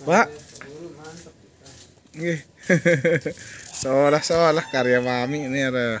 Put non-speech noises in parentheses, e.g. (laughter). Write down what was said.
Pak. Nggih. (laughs) Seolah-olah karya mami ini ada.